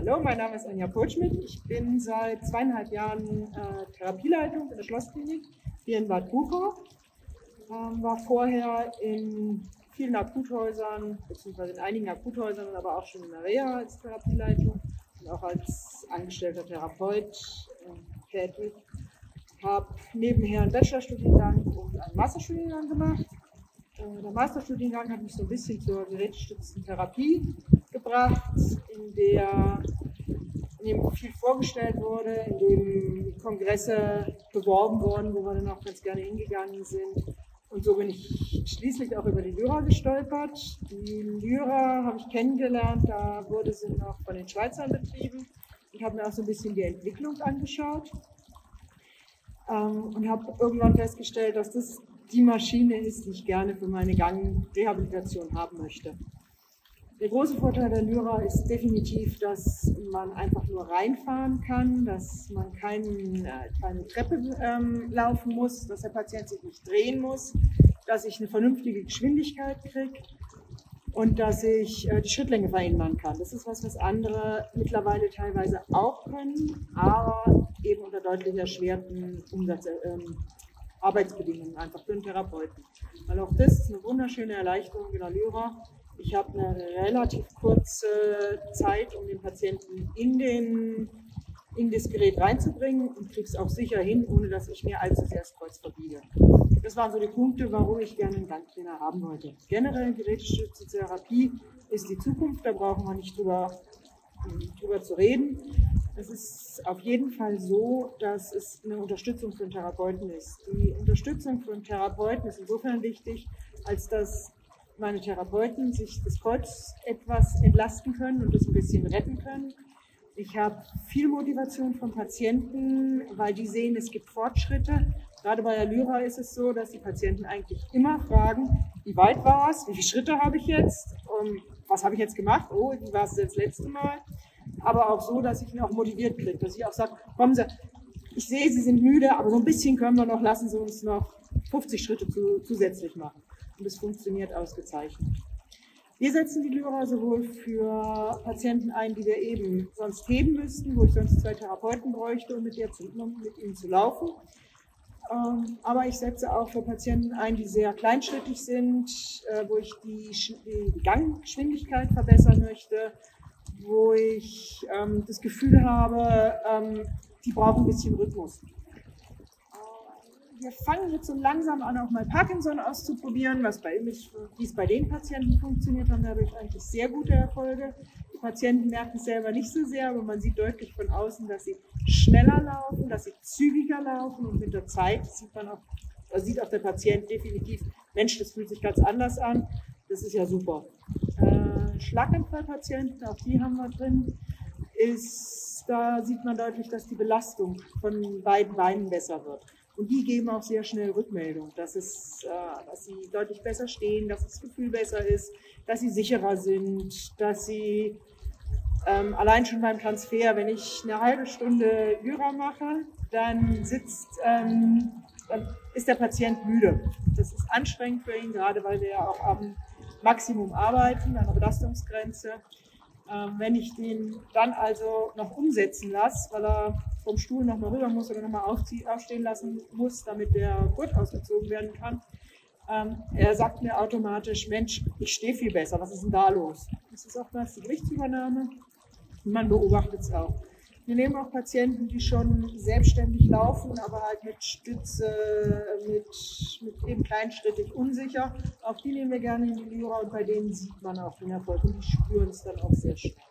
Hallo, mein Name ist Anja Pulschmidt. Ich bin seit zweieinhalb Jahren äh, Therapieleitung in der Schlossklinik hier in Bad Buchau. Ähm, war vorher in vielen Akuthäusern, beziehungsweise in einigen Akuthäusern, aber auch schon in der Reha als Therapieleitung und auch als angestellter Therapeut äh, tätig. Habe nebenher einen Bachelorstudiengang und einen Masterstudiengang gemacht. Äh, der Masterstudiengang hat mich so ein bisschen zur gerätestützten Therapie gebracht, in der in dem viel vorgestellt wurde, in dem Kongresse beworben wurden, wo wir dann auch ganz gerne hingegangen sind. Und so bin ich schließlich auch über die Lyra gestolpert. Die Lyra habe ich kennengelernt, da wurde sie noch von den Schweizern betrieben und habe mir auch so ein bisschen die Entwicklung angeschaut ähm, und habe irgendwann festgestellt, dass das die Maschine ist, die ich gerne für meine Gangrehabilitation haben möchte. Der große Vorteil der Lyra ist definitiv, dass man einfach nur reinfahren kann, dass man kein, äh, keine Treppe ähm, laufen muss, dass der Patient sich nicht drehen muss, dass ich eine vernünftige Geschwindigkeit kriege und dass ich äh, die Schrittlänge verändern kann. Das ist was, was andere mittlerweile teilweise auch können, aber eben unter deutlich erschwerten Umsatz, ähm, Arbeitsbedingungen einfach für einen Therapeuten. Weil auch das ist eine wunderschöne Erleichterung in der Lyra ich habe eine relativ kurze Zeit, um den Patienten in, den, in das Gerät reinzubringen und kriege es auch sicher hin, ohne dass ich mir allzu sehr das Kreuz verbiege. Das waren so die Punkte, warum ich gerne einen Gangtrainer haben wollte. Generell gerätestützte Therapie ist die Zukunft, da brauchen wir nicht drüber, drüber zu reden. Es ist auf jeden Fall so, dass es eine Unterstützung für einen Therapeuten ist. Die Unterstützung für einen Therapeuten ist insofern wichtig, als dass meine Therapeuten sich das Kreuz etwas entlasten können und es ein bisschen retten können. Ich habe viel Motivation von Patienten, weil die sehen, es gibt Fortschritte. Gerade bei der Lyra ist es so, dass die Patienten eigentlich immer fragen, wie weit war es, wie viele Schritte habe ich jetzt, und was habe ich jetzt gemacht, oh, wie war es das letzte Mal. Aber auch so, dass ich ihn auch motiviert kriege, dass ich auch sage, kommen Sie, ich sehe, Sie sind müde, aber so ein bisschen können wir noch, lassen Sie uns noch 50 Schritte zu, zusätzlich machen und es funktioniert ausgezeichnet. Wir setzen die Lyra sowohl für Patienten ein, die wir eben sonst heben müssten, wo ich sonst zwei Therapeuten bräuchte, um mit, zu, um mit ihnen zu laufen. Ähm, aber ich setze auch für Patienten ein, die sehr kleinschrittig sind, äh, wo ich die, die Ganggeschwindigkeit verbessern möchte, wo ich ähm, das Gefühl habe, ähm, die brauchen ein bisschen Rhythmus wir fangen jetzt so langsam an, auch mal Parkinson auszuprobieren, was bei, wie es bei den Patienten funktioniert, haben dadurch eigentlich sehr gute Erfolge. Die Patienten merken es selber nicht so sehr, aber man sieht deutlich von außen, dass sie schneller laufen, dass sie zügiger laufen und mit der Zeit sieht man auch, also sieht auch der Patient definitiv, Mensch, das fühlt sich ganz anders an. Das ist ja super. Äh, Schlaganfallpatienten, auch die haben wir drin, ist, da sieht man deutlich, dass die Belastung von beiden Beinen besser wird. Und die geben auch sehr schnell Rückmeldung, dass, es, äh, dass sie deutlich besser stehen, dass das Gefühl besser ist, dass sie sicherer sind, dass sie ähm, allein schon beim Transfer, wenn ich eine halbe Stunde Lyra mache, dann sitzt, ähm, dann ist der Patient müde. Das ist anstrengend für ihn, gerade weil wir ja auch am Maximum arbeiten, an der Belastungsgrenze. Ähm, wenn ich den dann also noch umsetzen lasse, weil er vom Stuhl nochmal rüber muss oder nochmal aufstehen lassen muss, damit der Gurt ausgezogen werden kann, ähm, er sagt mir automatisch, Mensch, ich stehe viel besser, was ist denn da los? Das ist auch was, die Gewichtsübernahme. Man beobachtet es auch. Wir nehmen auch Patienten, die schon selbstständig laufen, aber halt mit Stütze, mit, mit eben kleinschrittig unsicher. Auch die nehmen wir gerne in die Lyra und bei denen sieht man auch den Erfolg und die spüren es dann auch sehr stark.